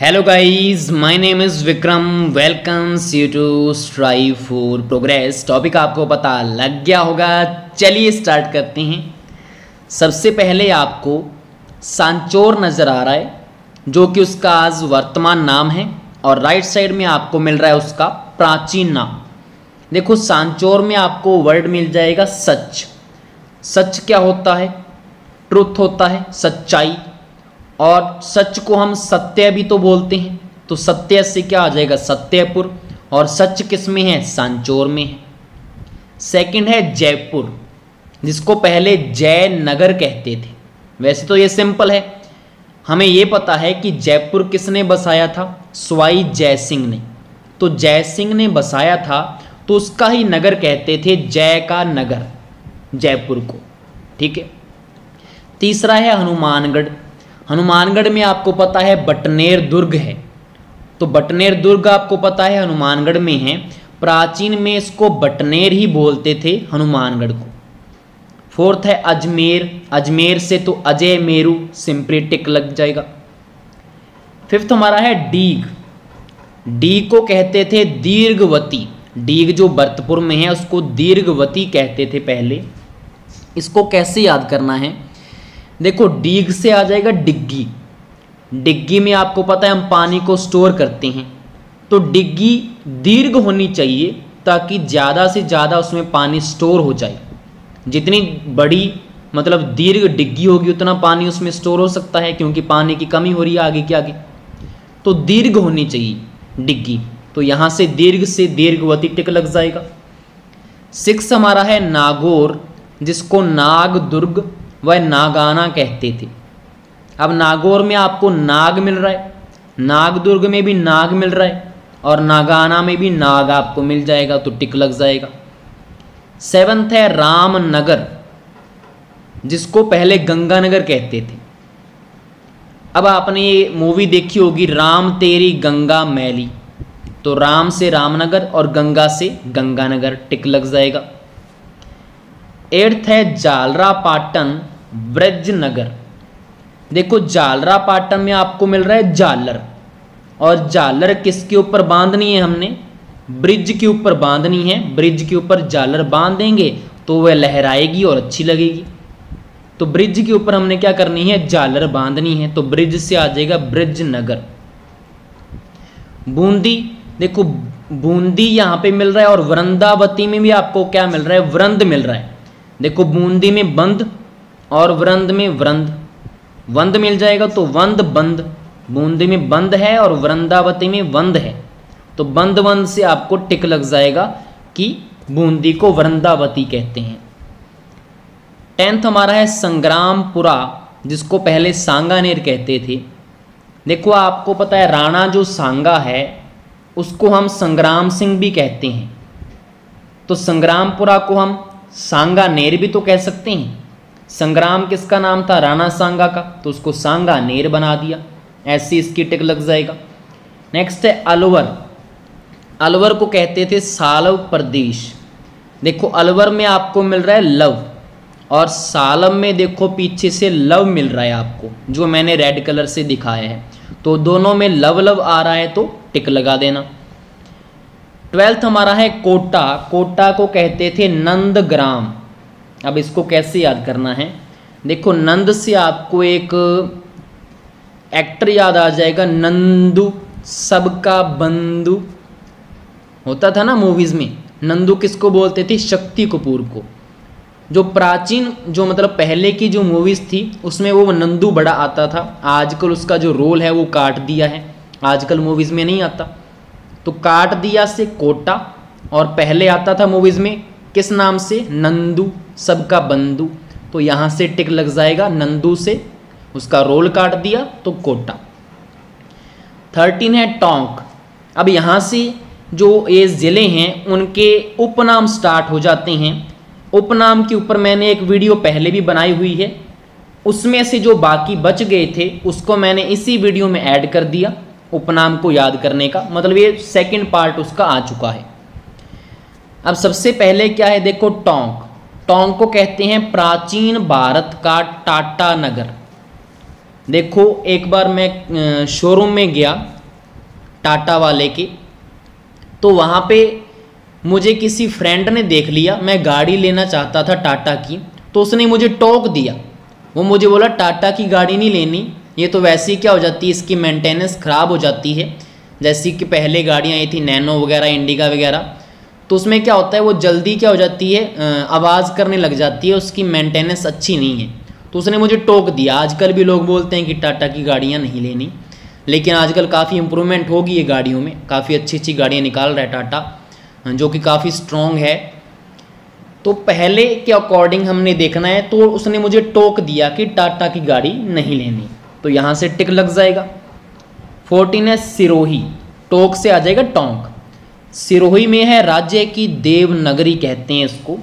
Hello guys my name is Vikram welcomes you to strive for progress topic आपको पता लग गया होगा। चलिए स्टार्ट करते हैं। सबसे पहले आपको सांचोर नज़र आ रहा है, जो कि उसका आज वर्तमान नाम है, और राइट साइड में आपको मिल रहा है उसका प्राचीन नाम। देखो, सांचोर में आपको वर्ड मिल जाएगा सच। सच क्या होता है? ट्रुथ होता है, सच्चाई। और सच को हम सत्य भी तो बोलते हैं तो सत्य से क्या आ जाएगा? सत्यपुर। और सच किसमें है? सांचोर में है। सेकंड है जयपुर, जिसको पहले जय नगर कहते थे। वैसे तो ये सिंपल है। हमें ये पता है कि जयपुर किसने बसाया था? स्वाई जय सिंह ने। तो जय सिंह ने बसाया था तो उसका ही नगर कहते थे जय का नगर, जयपुर को। ठीक है? तीसरा है हनुमानगढ़। हनुमानगढ़ में आपको पता है बटनेर दुर्ग है। तो बटनेर दुर्ग आपको पता है, हनुमानगढ़ में है। प्राचीन में इसको बटनेर ही बोलते थे, हनुमानगढ़ को। फोर्थ है अजमेर। अजमेर से तो अजय मेरू सिंपली टिक लग जाएगा। फिफ्थ हमारा है डीग। डीग को कहते थे दीर्घवती। डीग जो भरतपुर में है, उसको दीर्घवती कहते थे पहले। इसको कैसे याद करना है? देखो, डीग से आ जाएगा डिग्गी। डिग्गी में आपको पता है हम पानी को स्टोर करते हैं। तो डिग्गी दीर्घ होनी चाहिए ताकि ज़्यादा से ज़्यादा उसमें पानी स्टोर हो जाए। जितनी बड़ी मतलब दीर्घ डिग्गी होगी, उतना पानी उसमें स्टोर हो सकता है, क्योंकि पानी की कमी हो रही है आगे के आगे। तो दीर्घ होनी चाहिए डिग्गी। तो यहाँ से दीर्घ से दीर्घवती टिक लग जाएगा। सिक्स हमारा है नागौर, जिसको नाग दुर्ग वह नागाना कहते थे। अब नागौर में आपको नाग मिल रहा है, नागदुर्ग में भी नाग मिल रहा है और नागाना में भी नाग आपको मिल जाएगा तो टिक लग जाएगा। सेवंथ है रामनगर, जिसको पहले गंगानगर कहते थे। अब आपने ये मूवी देखी होगी, राम तेरी गंगा मैली। तो राम से रामनगर और गंगा से गंगानगर, टिक लग जाएगा। एट्थ है जालरा पाटन ब्रज नगर देखो जालरा पाटन में आपको मिल रहा है जालर। और जालर किसके ऊपर बांधनी है हमने? ब्रिज के ऊपर बांधनी है। ब्रिज के ऊपर जालर बाँध देंगे तो वह लहराएगी और अच्छी लगेगी। तो ब्रिज के ऊपर हमने क्या करनी है? जालर बांधनी है। तो ब्रिज से आ जाएगा ब्रिज नगर बूंदी, देखो, बूंदी यहाँ पे मिल रहा है और वृंदावती में भी आपको क्या मिल रहा है? वृंद मिल रहा है। देखो, बूंदी में बंद और वृंद में वृंद। वंद मिल जाएगा तो वंद बंद। बूंदी में बंद है और वृंदावती में वंद है। तो बंद वंद से आपको टिक लग जाएगा कि बूंदी को वृंदावती कहते हैं। टेंथ हमारा है संग्रामपुरा, जिसको पहले सांगानेर कहते थे। देखो, आपको पता है राणा जो सांगा है, उसको हम संग्राम सिंह भी कहते हैं। तो संग्रामपुरा को हम सांगानेर भी तो कह सकते हैं। संग्राम किसका नाम था? राणा सांगा का। तो उसको सांगा नेर बना दिया। ऐसी इसकी टिक लग जाएगा। नेक्स्ट है अलवर। अलवर को कहते थे सालव प्रदेश। देखो, अलवर में आपको मिल रहा है लव। और सालम में देखो, पीछे से लव मिल रहा है आपको, जो मैंने रेड कलर से दिखाया है। तो दोनों में लव लव आ रहा है तो टिक लगा देना। ट्वेल्थ हमारा है कोटा। कोटा को कहते थे नंदग्राम। अब इसको कैसे याद करना है? देखो, नंद से आपको एक एक्टर याद आ जाएगा, नंदू, सबका बंधु। होता था ना मूवीज़ में, नंदू किसको बोलते थे? शक्ति कपूर को। जो प्राचीन, जो मतलब पहले की जो मूवीज़ थी, उसमें वो नंदू बड़ा आता था। आजकल उसका जो रोल है, वो काट दिया है। आजकल मूवीज़ में नहीं आता। तो काट दिया से कोटा, और पहले आता था मूवीज़ में किस नाम से? नंदू, सबका बंधु तो यहाँ से टिक लग जाएगा नंदू से। उसका रोल काट दिया तो कोटा। थर्टीन है टोंक। अब यहाँ से जो ये ज़िले हैं, उनके उपनाम स्टार्ट हो जाते हैं। उपनाम के ऊपर मैंने एक वीडियो पहले भी बनाई हुई है। उसमें से जो बाकी बच गए थे, उसको मैंने इसी वीडियो में ऐड कर दिया, उपनाम को याद करने का। मतलब ये सेकंड पार्ट उसका आ चुका है। अब सबसे पहले क्या है? देखो टोंक। टोंक को कहते हैं प्राचीन भारत का टाटा नगर। देखो, एक बार मैं शोरूम में गया टाटा वाले के तो वहाँ पे मुझे किसी फ्रेंड ने देख लिया। मैं गाड़ी लेना चाहता था टाटा की तो उसने मुझे टोक दिया। वो मुझे बोला, टाटा की गाड़ी नहीं लेनी, ये तो वैसे ही क्या हो जाती है? इसकी मेंटेनेंस ख़राब हो जाती है। जैसी कि पहले गाड़ियाँ आई थी, नैनो वगैरह इंडिका वगैरह तो उसमें क्या होता है, वो जल्दी क्या हो जाती है आवाज़ करने लग जाती है, उसकी मेंटेनेंस अच्छी नहीं है। तो उसने मुझे टोक दिया। आजकल भी लोग बोलते हैं कि टाटा की गाड़ियाँ नहीं लेनी। लेकिन आजकल काफ़ी इम्प्रूवमेंट होगी ये गाड़ियों में। काफ़ी अच्छी अच्छी गाड़ियाँ निकाल रहा है टाटा जो कि काफ़ी स्ट्रॉन्ग है। तो पहले के अकॉर्डिंग हमने देखना है तो उसने मुझे टोक दिया कि टाटा की गाड़ी नहीं लेनी। तो यहाँ से टिक लग जाएगा। फोर्टीन है सिरोही। टोक से आ जाएगा टोंक। सिरोही में है, राज्य की देवनगरी कहते हैं इसको।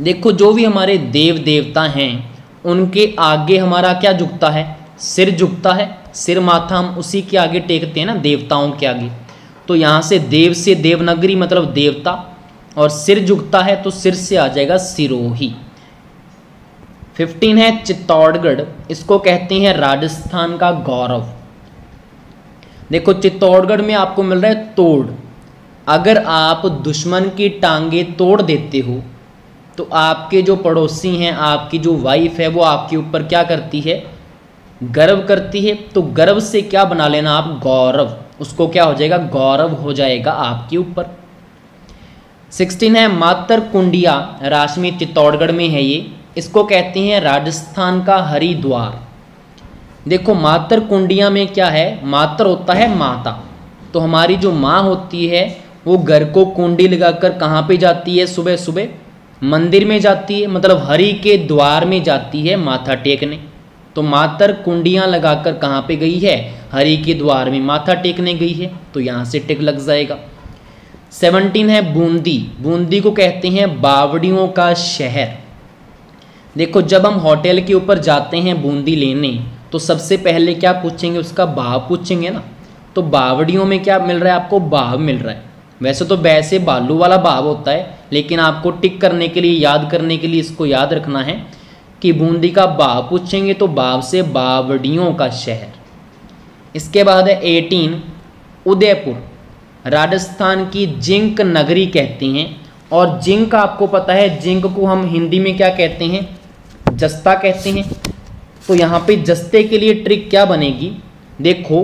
देखो, जो भी हमारे देव देवता हैं, उनके आगे हमारा क्या झुकता है? सिर झुकता है। सिर माथा हम उसी के आगे टेकते हैं ना, देवताओं के आगे। तो यहाँ से देव से देवनगरी मतलब देवता, और सिर झुकता है तो सिर से आ जाएगा सिरोही। फिफ्टीन है चित्तौड़गढ़, इसको कहते हैं राजस्थान का गौरव। देखो, चित्तौड़गढ़ में आपको मिल रहा है तोड़। अगर आप दुश्मन की टांगे तोड़ देते हो तो आपके जो पड़ोसी हैं, आपकी जो वाइफ है, वो आपके ऊपर क्या करती है? गर्व करती है। तो गर्व से क्या बना लेना आप? गौरव। उसको क्या हो जाएगा? गौरव हो जाएगा आपके ऊपर। सिक्सटीन है, मातर कुंडिया राशमी चित्तौड़गढ़ में है ये। इसको कहते हैं राजस्थान का हरिद्वार। देखो, मातर कुंडिया में क्या है? मातर होता है माता। तो हमारी जो माँ होती है वो घर को कुंडी लगाकर कहाँ पे जाती है? सुबह सुबह मंदिर में जाती है मतलब हरि के द्वार में जाती है माथा टेकने। तो मातर कुंडियाँ लगाकर कहाँ पे गई है? हरि के द्वार में माथा टेकने गई है तो यहाँ से टिक लग जाएगा। सेवनटीन है बूंदी। बूंदी को कहते हैं बावड़ियों का शहर। देखो, जब हम होटल के ऊपर जाते हैं बूंदी लेने तो सबसे पहले क्या पूछेंगे? उसका भाव पूछेंगे ना? तो बावड़ियों में क्या मिल रहा है आपको? भाव मिल रहा है। वैसे तो वैसे बालू वाला भाव होता है, लेकिन आपको टिक करने के लिए, याद करने के लिए इसको याद रखना है कि बूंदी का भाव पूछेंगे तो भाव से बावड़ियों का शहर। इसके बाद है एटीन, उदयपुर। राजस्थान की जिंक नगरी कहते हैं, और जिंक आपको पता है, जिंक को हम हिंदी में क्या कहते हैं? जस्ता कहते हैं। तो यहाँ पे जस्ते के लिए ट्रिक क्या बनेगी? देखो,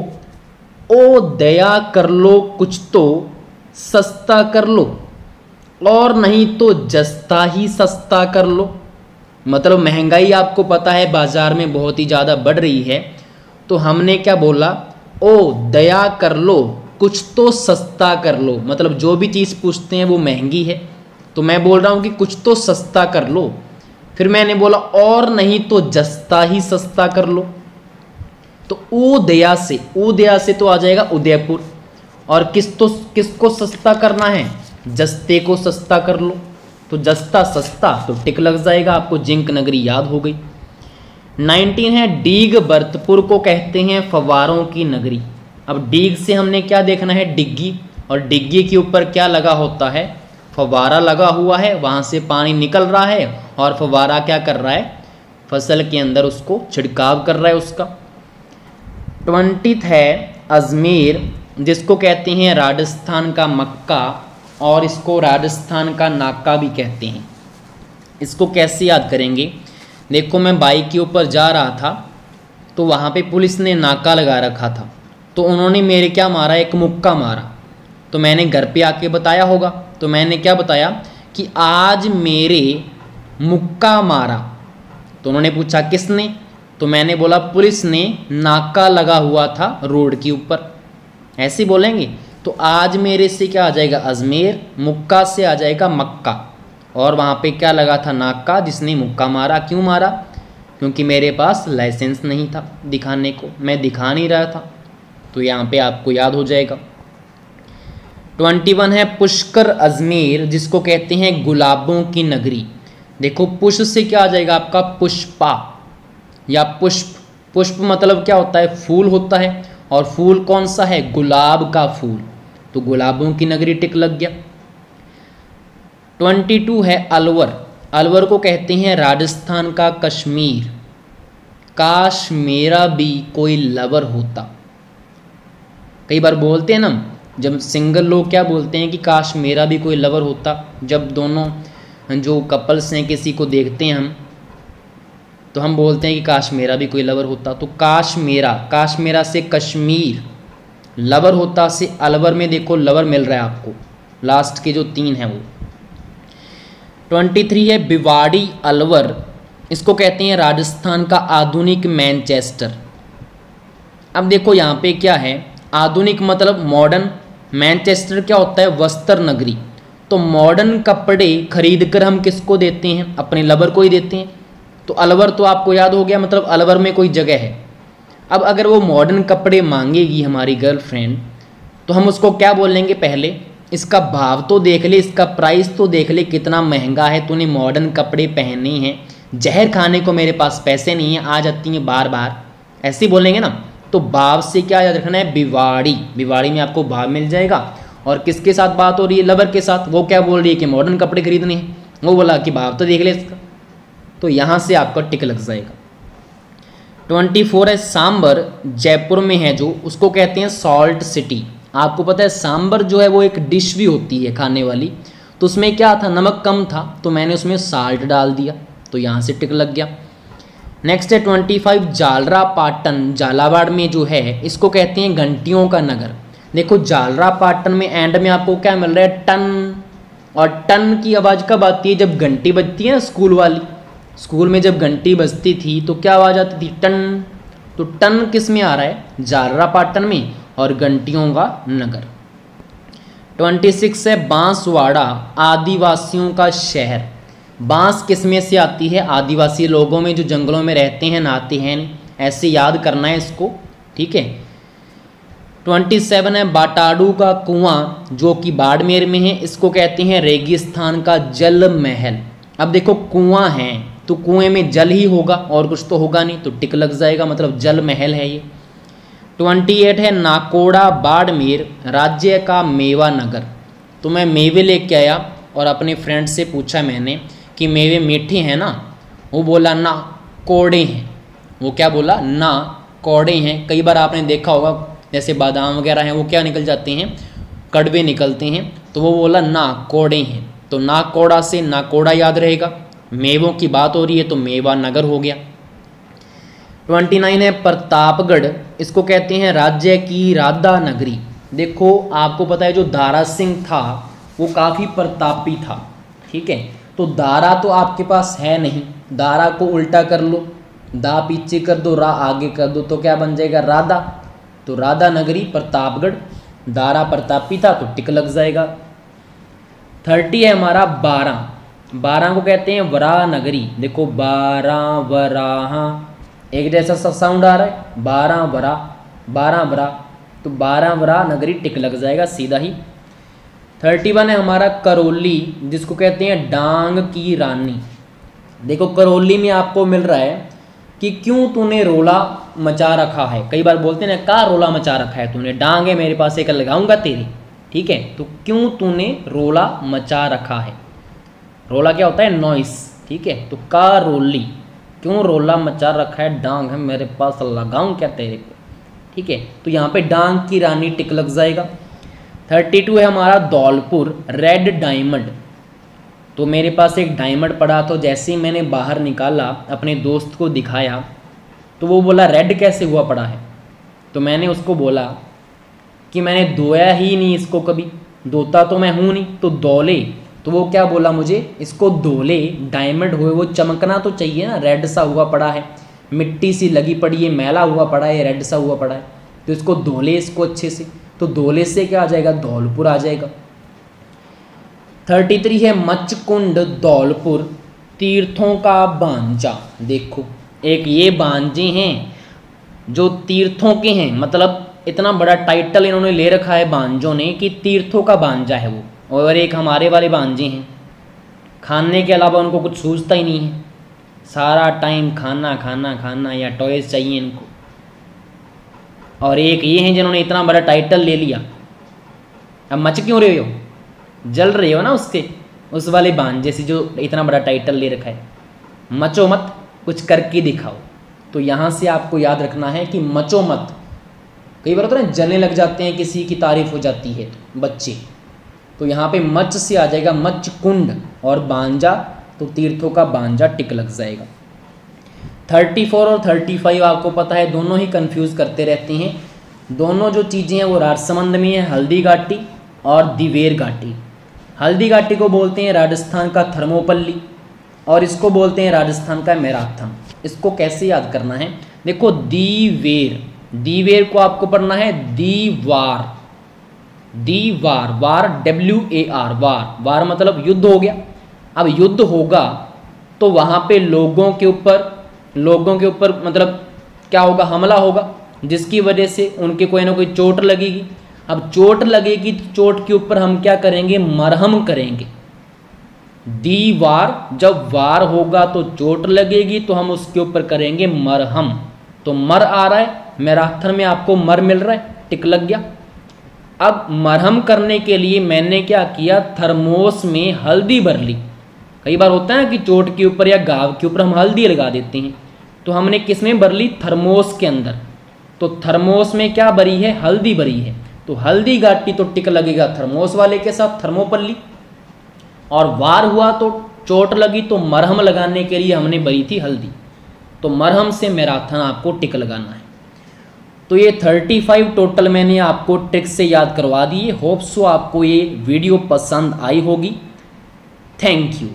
ओ दया कर लो कुछ तो सस्ता कर लो, और नहीं तो जस्ता ही सस्ता कर लो। मतलब महँगाई आपको पता है, बाज़ार में बहुत ही ज़्यादा बढ़ रही है। तो हमने क्या बोला? ओ, दया कर लो, कुछ तो सस्ता कर लो। मतलब जो भी चीज़ पूछते हैं, वो महँगी है। तो मैं बोल रहा हूँ कि कुछ तो सस्ता कर लो। फिर मैंने बोला, और नहीं तो जस्ता ही सस्ता कर लो। तो उदया से उदया से तो आ जाएगा उदयपुर। और किस तो किसको सस्ता करना है? जस्ते को सस्ता कर लो। तो जस्ता सस्ता तो टिक लग जाएगा, आपको जिंक नगरी याद हो गई। नाइनटीन है, डीग बर्तपुर को कहते हैं फवारों की नगरी। अब डीग से हमने क्या देखना है? डिग्गी। और डिग्गी के ऊपर क्या लगा होता है? फवारा लगा हुआ है, वहाँ से पानी निकल रहा है। और फवारा क्या कर रहा है? फ़सल के अंदर उसको छिड़काव कर रहा है उसका। ट्वेंटीथ है, अजमेर। जिसको कहते हैं राजस्थान का मक्का और इसको राजस्थान का नाका भी कहते हैं। इसको कैसे याद करेंगे? देखो, मैं बाइक के ऊपर जा रहा था तो वहाँ पे पुलिस ने नाका लगा रखा था। तो उन्होंने मेरे क्या मारा? एक मुक्का मारा। तो मैंने घर पे आके बताया होगा। तो मैंने क्या बताया कि आज मेरे मुक्का मारा। तो उन्होंने पूछा, किसने? तो मैंने बोला, पुलिस ने नाका लगा हुआ था रोड के ऊपर। ऐसे बोलेंगे तो आज मेरे से क्या आ जाएगा अजमेर, मुक्का से आ जाएगा मक्का। और वहाँ पे क्या लगा था नाका जिसने मुक्का मारा? क्यों मारा? क्योंकि मेरे पास लाइसेंस नहीं था दिखाने को, मैं दिखा नहीं रहा था। तो यहाँ पे आपको याद हो जाएगा। ट्वेंटी वन है पुष्कर अजमेर, जिसको कहते हैं गुलाबों की नगरी। देखो, पुष्प से क्या आ जाएगा आपका? पुष्पा या पुष्प। पुष्प मतलब क्या होता है? फूल होता है। और फूल कौन सा है? गुलाब का फूल। तो गुलाबों की नगरी टिक लग गया। ट्वेंटी टू है अलवर। अलवर को कहते हैं राजस्थान का कश्मीर। काश मेरा भी कोई लवर होता। कई बार बोलते हैं ना, जब सिंगल लोग क्या बोलते हैं कि काश मेरा भी कोई लवर होता? जब दोनों, जो कपल्स हैं, किसी को देखते हैं हम तो हम बोलते हैं कि काश मेरा भी कोई लवर होता। तो काश मेरा काश मेरा से कश्मीर लवर होता से अलवर में देखो लवर मिल रहा है आपको। लास्ट के जो तीन हैं वो। ट्वेंटी थ्री है बिवाड़ी अलवर। इसको कहते हैं राजस्थान का आधुनिक मैनचेस्टर अब देखो यहाँ पे क्या है। आधुनिक मतलब मॉडर्न मैनचेस्टर क्या होता है? वस्त्र नगरी। तो मॉडर्न कपड़े खरीद कर हम किसको देते हैं? अपने लवर को ही देते हैं। तो अलवर तो आपको याद हो गया मतलब अलवर में कोई जगह है। अब अगर वो मॉडर्न कपड़े मांगेगी हमारी गर्लफ्रेंड तो हम उसको क्या बोलेंगे पहले? इसका भाव तो देख ले, इसका प्राइस तो देख ले, कितना महँगा है, तूने मॉडर्न कपड़े पहने हैं। जहर खाने को मेरे पास पैसे नहीं है आ जाती हैं बार बार ऐसे बोलेंगे ना? तो भाव से क्या याद रखना है? बिवाड़ी। बिवाड़ी में आपको भाव मिल जाएगा। और किसके साथ बात हो रही है? लवर के साथ। वो क्या बोल रही है कि मॉडर्न कपड़े खरीदने हैं? वो बोला कि भाव तो देख ले इसका। तो यहाँ से आपका टिक लग जाएगा। ट्वेंटी फोर है, सांबर जयपुर में है जो, उसको कहते हैं सॉल्ट सिटी आपको पता है, सांबर जो है वो एक डिश भी होती है खाने वाली। तो उसमें क्या था, नमक कम था तो मैंने उसमें साल्ट डाल दिया तो यहाँ से टिक लग गया। नेक्स्ट है, ट्वेंटी फाइव जालरा पाटन झालावाड़ में जो है, इसको कहते हैं घंटियों का नगर। देखो जालरा पाटन में एंड में आपको क्या मिल रहा है, टन। और टन की आवाज़ कब आती है, जब घंटी बजती है ना, स्कूल वाली? स्कूल में जब घंटी बजती थी तो क्या आवाज़ आती थी? टन। तो टन किसमें आ रहा है? जालरा पाटन में, और घंटियों का नगर। ट्वेंटी सिक्स है बांसवाड़ा, आदिवासियों का शहर। बाँस किसमें से आती है? आदिवासी लोगों में जो जंगलों में रहते हैं, नहाते हैं। ऐसे याद करना है इसको, ठीक है? ट्वेंटी सेवन है बाटाडू का कुआँ, जो कि बाड़मेर में है। इसको कहते हैं रेगिस्तान का जल महल अब देखो, कुआँ है। तो कुएँ में जल ही होगा और कुछ तो होगा नहीं तो टिक लग जाएगा मतलब जल महल है ये। ट्वेंटी एट है नाकोड़ा बाड़मेर, राज्य का मेवा नगर। तो मैं मेवे लेके आया और अपने फ्रेंड से पूछा मैंने कि मेवे मीठे हैं ना? वो बोला, ना, कोड़े हैं। वो क्या बोला, ना, कौड़े हैं। कई बार आपने देखा होगा, जैसे बादाम वगैरह हैं, वो क्या निकल जाते हैं? कड़वे निकलते हैं। तो वो बोला, ना, कोड़े हैं। तो ना कोड़ा से ना कोड़ा याद रहेगा। मेवों की बात हो रही है तो मेवा नगर हो गया। ट्वेंटी नाइन है प्रतापगढ़, इसको कहते हैं राज्य की राधा नगरी। देखो, आपको पता है जो दारा सिंह था, वो काफ़ी प्रतापी था, ठीक है? तो दारा तो आपके पास है नहीं, दारा को उल्टा कर लो, दा पीछे कर दो, रा आगे कर दो तो क्या बन जाएगा राधा? तो राधा नगरी, प्रतापगढ़, दारा प्रतापी था तो टिक लग जाएगा। थर्टी है हमारा बारह बारह को कहते हैं वरा नगरी। देखो, बारह वराहा एक जैसा सा साउंड आ रहा है, बारह वरा बारह वरा। तो बारह वरा नगरी टिक लग जाएगा सीधा ही। थर्टी वन है हमारा करौली, जिसको कहते हैं डांग की रानी। देखो, करौली में आपको मिल रहा है कि क्यों तूने रोला मचा रखा है? कई बार बोलते हैं ना, का रोला मचा रखा है तूने? डांग है मेरे पास, एक लगाऊँगा तेरी। ठीक है तो क्यों तूने रोला मचा रखा है? रोला क्या होता है? नॉइस ठीक है? तो का रोली? क्यों रोला मचा रखा है? डांग है मेरे पास, लगाऊँ क्या तेरे को? ठीक है? तो यहाँ पे डांग की रानी टिक लग जाएगा। थर्टी टू है हमारा धौलपुर रेड डायमंड तो मेरे पास एक डायमंड पड़ा तो जैसे ही मैंने बाहर निकाला, अपने दोस्त को दिखाया तो वो बोला रेड कैसे हुआ पड़ा है? तो मैंने उसको बोला कि, मैंने धोया ही नहीं इसको कभी। धोता तो मैं हूँ नहीं तो दौले तो वो क्या बोला मुझे? इसको धोले डायमंड हुए, वो चमकना तो चाहिए ना रेड सा हुआ पड़ा है। मिट्टी सी लगी पड़ी है, मैला हुआ पड़ा है रेड सा हुआ पड़ा है। तो इसको धोले इसको अच्छे से। तो धोले से क्या आ जाएगा? धौलपुर आ जाएगा। थर्टी थ्री है, मचकुंड, धौलपुर। तीर्थों का बांजा, देखो। एक ये बांजे हैं, जो तीर्थों के हैं। मतलब इतना बड़ा टाइटल इन्होंने ले रखा है बांजों ने कि तीर्थों का बांजा है वो। और एक हमारे वाले बांजे हैं। खाने के अलावा उनको कुछ सूझता ही नहीं है। सारा टाइम खाना खाना खाना, या टॉयज चाहिए इनको। और एक ये हैं जिन्होंने इतना बड़ा टाइटल ले लिया। अब मच क्यों रहे हो? जल रहे हो ना उसके उस वाले बांझे से जो इतना बड़ा टाइटल ले रखा है। मचो मत, कुछ करके दिखाओ। तो यहाँ से आपको याद रखना है कि मचो मत। कई बार होता है जलने लग जाते हैं, किसी की तारीफ़ हो जाती है तो बच्चे। तो यहाँ पे मच्छ से आ जाएगा मच्छ कुंड और बांजा तो तीर्थों का बांजा टिक लग जाएगा। थर्टी फोर और थर्टी फाइव आपको पता है, दोनों ही कंफ्यूज करते रहते हैं। दोनों जो चीज़ें हैं वो राजसमंद में है, हल्दी घाटी और दिवेर घाटी। हल्दी घाटी को बोलते हैं राजस्थान का थर्मोपल्ली और इसको बोलते हैं राजस्थान का मैराथन। इसको कैसे याद करना है? देखो, दीवेर। दीवेर को आपको पढ़ना है, दीवार। दीवार वार वार डब्ल्यू ए आर वार वार मतलब युद्ध हो गया। अब युद्ध होगा तो वहाँ पे लोगों के ऊपर, लोगों के ऊपर मतलब क्या होगा? हमला होगा, जिसकी वजह से उनके कोई ना कोई चोट लगेगी। अब चोट लगेगी तो चोट के ऊपर हम क्या करेंगे? मरहम करेंगे। दी वार जब वार होगा तो चोट लगेगी तो हम उसके ऊपर करेंगे मरहम। तो मर आ रहा है, मैराथन में आपको मर मिल रहा है, टिक लग गया। अब मरहम करने के लिए मैंने क्या किया? थर्मोस में हल्दी भर ली। कई बार होता है कि चोट के ऊपर या गाव के ऊपर हम हल्दी लगा देते हैं। तो हमने किसमें भर ली? थर्मोस के अंदर। तो थर्मोस में क्या भरी है? हल्दी भरी है। तो हल्दी घाटी तो टिक लगेगा थर्मोस वाले के साथ थर्मोपल्ली और वार हुआ तो चोट लगी तो मरहम लगाने के लिए हमने भरी थी हल्दी। तो मरहम से मैराथन आपको टिक लगाना है। तो ये 35 टोटल मैंने आपको ट्रिक्स से याद करवा दिए होप्स सो आपको ये वीडियो पसंद आई होगी। Thank you